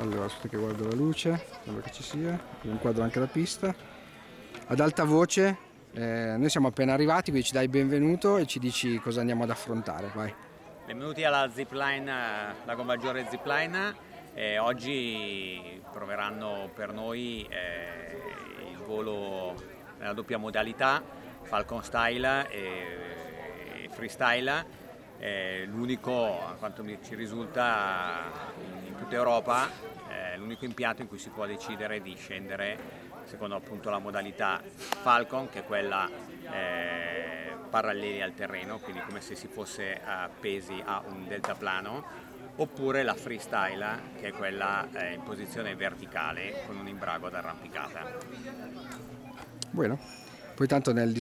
Allora, aspetta che guardo la luce, sembra che ci sia, inquadro anche la pista. Ad alta voce, eh, noi siamo appena arrivati, quindi ci dai il benvenuto e ci dici cosa andiamo ad affrontare, vai. Benvenuti alla Zipline, eh, Lago Maggiore Zipline. Eh, oggi proveranno per noi eh, il volo nella doppia modalità, Falcon Style e Freestyle. Eh, l'unico, a quanto ci risulta, in, tutta Europa, l'unico impianto in cui si può decidere di scendere secondo appunto la modalità Falcon, che è quella eh, paralleli al terreno, quindi come se si fosse appesi a un deltaplano, oppure la freestyle, che è quella eh, in posizione verticale con un imbrago ad arrampicata. Bueno. Poi tanto nel